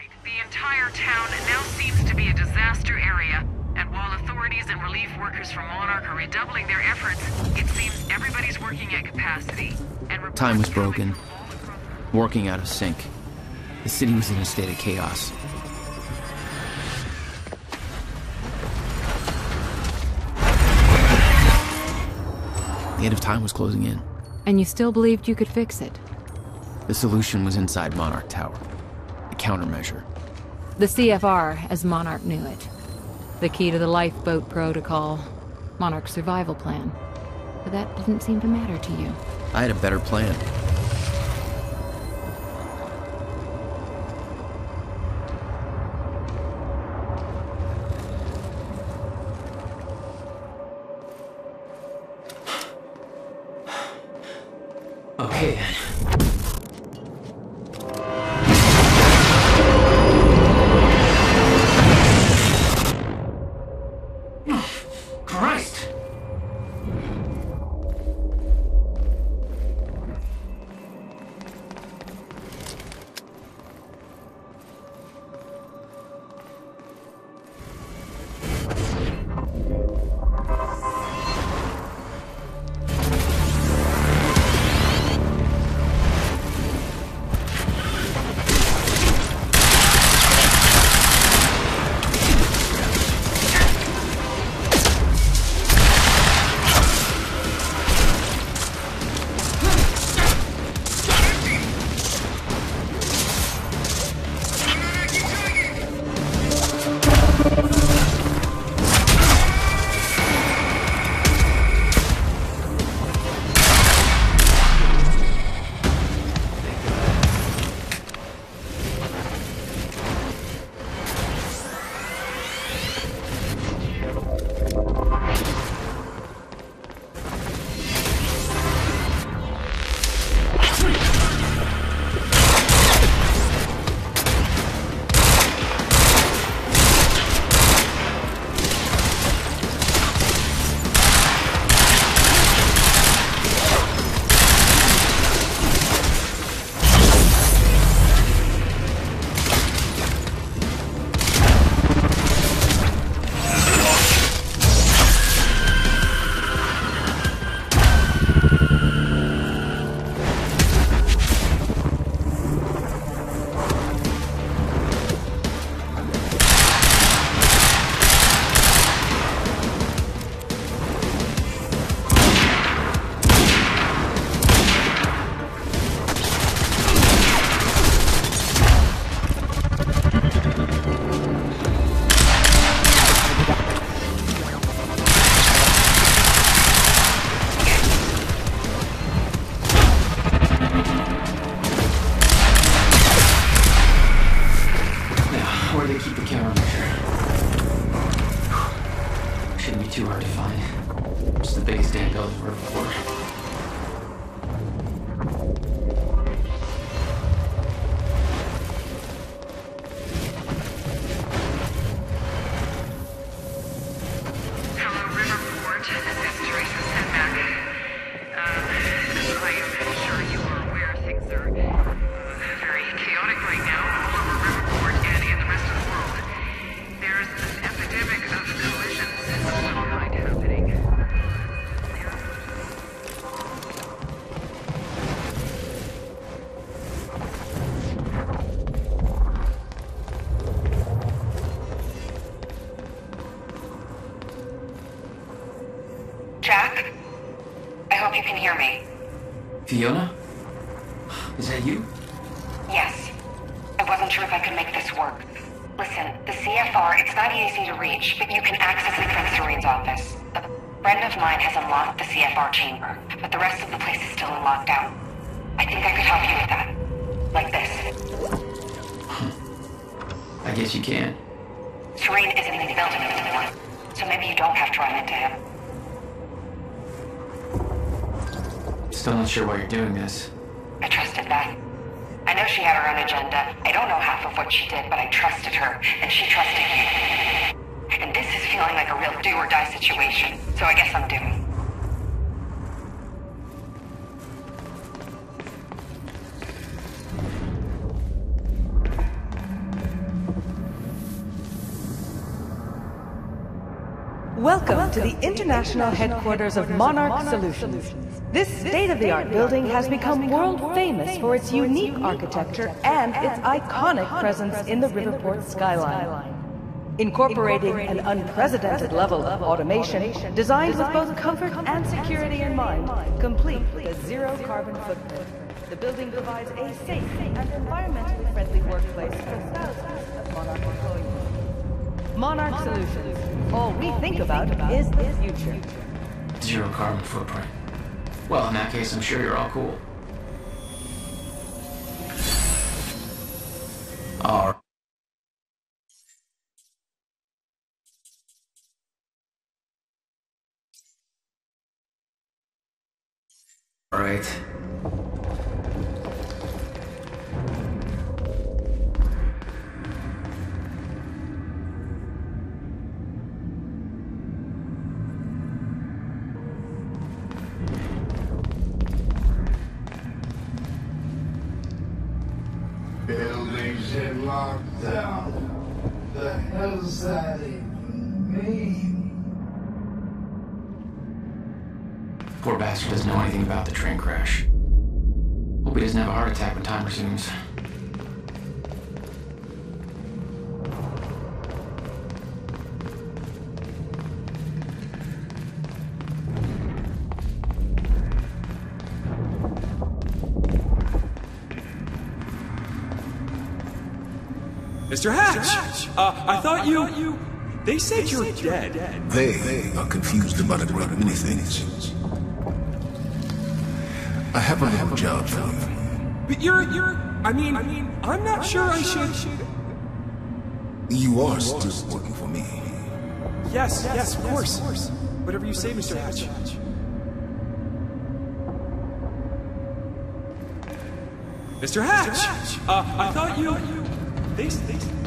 Right. The entire town now seems to be a disaster area, and while authorities and relief workers from Monarch are redoubling their efforts, it seems everybody's working at capacity. And reports Time was broken. from all across- Working out of sync. The city was in a state of chaos. The end of time was closing in. And you still believed you could fix it? The solution was inside Monarch Tower. A countermeasure. The CFR, as Monarch knew it. The key to the lifeboat protocol. Monarch's survival plan. But that didn't seem to matter to you. I had a better plan. Okay Fiona? Is that you? Yes. I wasn't sure if I could make this work. Listen, the CFR, it's not easy to reach, but you can access it from Serene's office. A friend of mine has unlocked the CFR chamber, but the rest of the place is still in lockdown. I think I could help you with that. Like this. I guess you can. Serene isn't in the building anymore, so maybe you don't have to run into him. Still not sure why you're doing this. I trusted Beth. I know she had her own agenda. I don't know half of what she did, but I trusted her, and she trusted you. And this is feeling like a real do or die situation, so I guess I'm doomed. Welcome to the international headquarters of Monarch Solutions. This state-of-the-art building has become world famous for its unique architecture and its iconic presence in the Riverport skyline. Incorporating an unprecedented level of automation designed with both comfort and security in mind, complete with a zero carbon footprint. The building provides a safe and environmentally friendly workplace for thousands of Monarch employees. Monarch Solutions. All we think about is the future. Zero carbon footprint. Well, in that case, I'm sure you're all cool. All right. Buildings bastard doesn't know anything about the train crash. Hope he doesn't have a heart attack when time resumes. Mr. Hatch! Uh, I thought you... They said you're dead. They are confused about a great many things. I have a little job for you. But you're... you're... I mean, I mean, I'm not sure I should... You are still working for me. Yes, yes, of course. Of course. Whatever you say, Mr. Hatch. Mr. Hatch! Uh, I thought you... They... they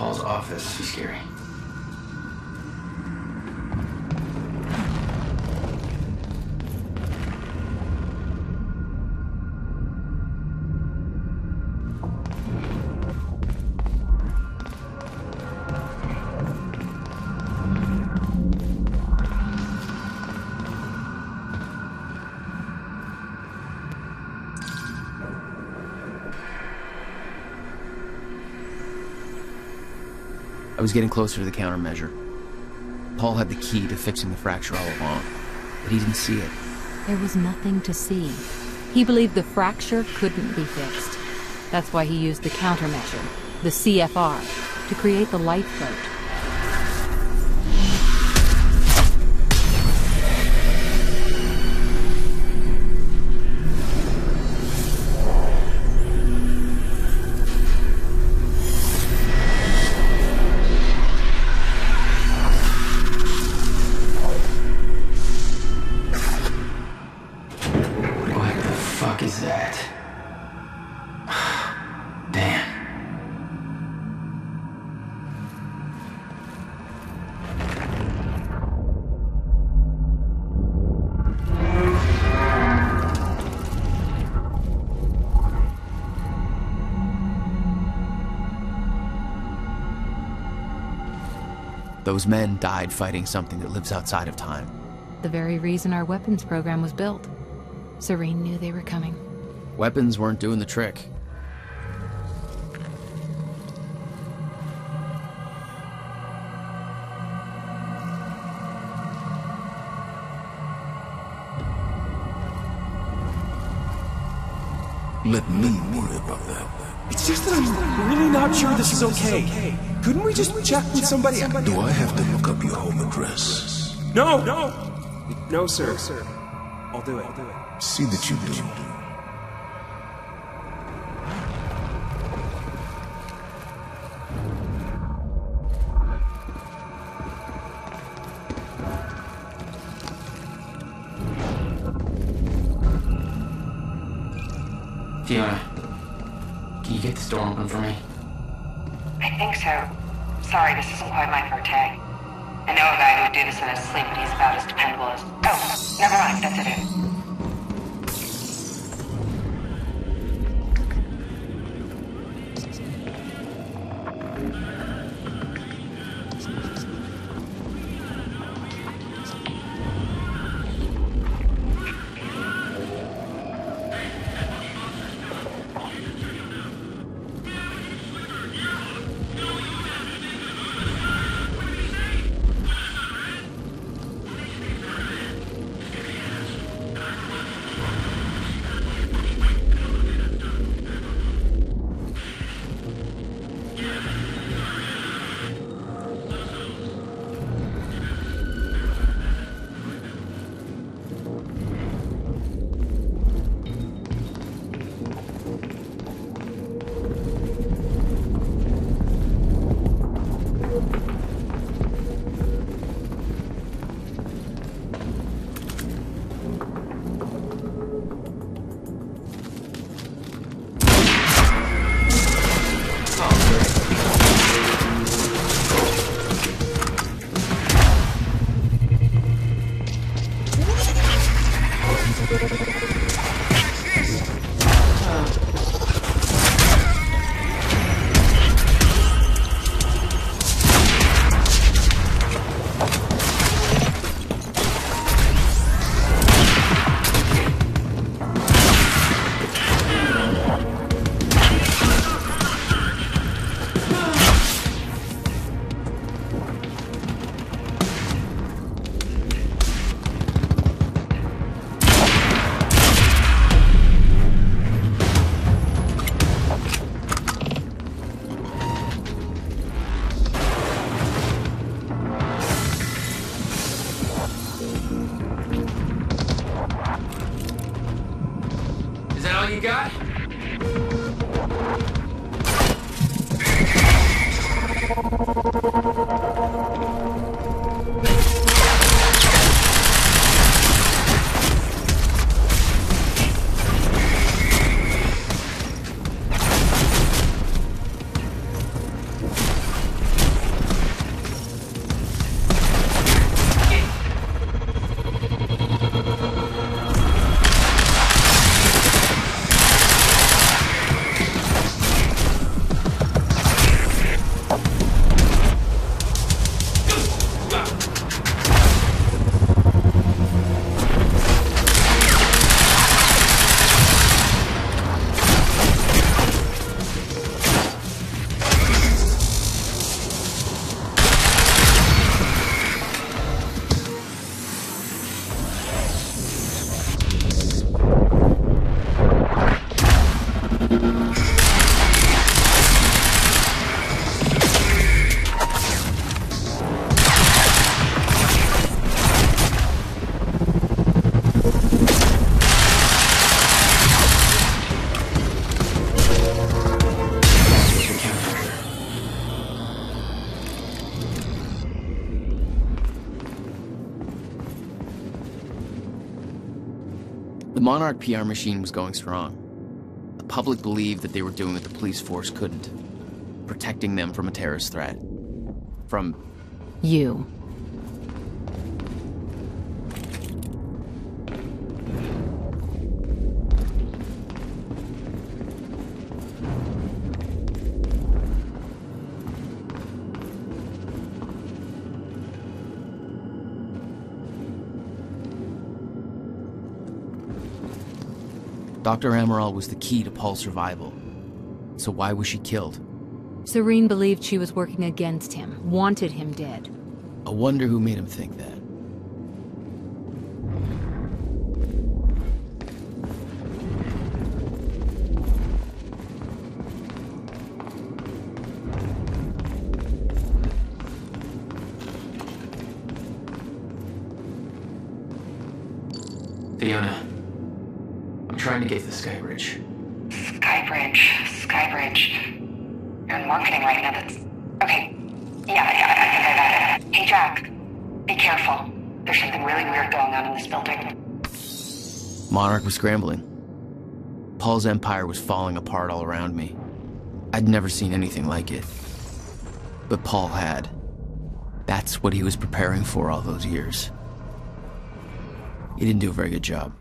Paul's office? Is scary. I was getting closer to the countermeasure. Paul had the key to fixing the fracture all along, but he didn't see it. There was nothing to see. He believed the fracture couldn't be fixed. That's why he used the countermeasure, the CFR, to create the lifeboat. Those men died fighting something that lives outside of time. The very reason our weapons program was built. Serene knew they were coming. Weapons weren't doing the trick. Let me it's just that I'm really not sure this is okay. Couldn't we just check with somebody? Do I have to look up your home address? No, no, no, sir. I'll do it. I'll do it. See that you do. Oh, never mind, that's it. You got? The Monarch PR machine was going strong. The public believed that they were doing what the police force couldn't protecting them from a terrorist threat. From You. Dr. Amaral was the key to Paul's survival. So why was she killed? Serene believed she was working against him, wanted him dead. I wonder who made him think that. Trying to get to the Sky Bridge. Skybridge, Skybridge. You're in marketing right now. That's okay. Yeah, yeah, I think I got it. Hey, Jack, be careful. There's something really weird going on in this building. Monarch was scrambling. Paul's empire was falling apart all around me. I'd never seen anything like it. But Paul had. That's what he was preparing for all those years. He didn't do a very good job.